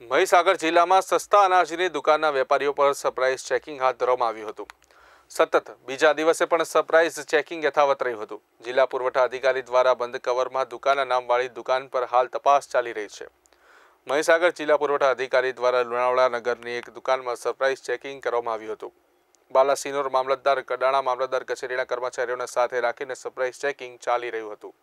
મહીસાગર જિલ્લામાં સસ્તા અનાજની દુકાનના વેપારીઓ પર સરપ્રાઇઝ ચેકિંગ હાથ ધરવામાં આવ્યું હતું. સતત બીજા દિવસે પણ સરપ્રાઇઝ ચેકિંગ યથાવત રહ્યું હતું. જિલ્લા પુરવઠા અધિકારી દ્વારા બંધ કવરમાં દુકાનના નામવાળી દુકાન પર હાલ તપાસ ચાલી રહી છે. મહીસાગર જિલ્લા પુરવઠા અધિકારી દ્વારા લુણાવાડા નગરની એક દુકાનમાં સરપ્રાઇઝ ચેકિંગ કરવામાં આવ્યું હતું. બાલાસિનોર મામલતદાર, કડાણા મામલતદાર કચેરીના કર્મચારીઓને સાથે રાખીને સરપ્રાઇઝ ચેકિંગ ચાલી રહ્યું હતું.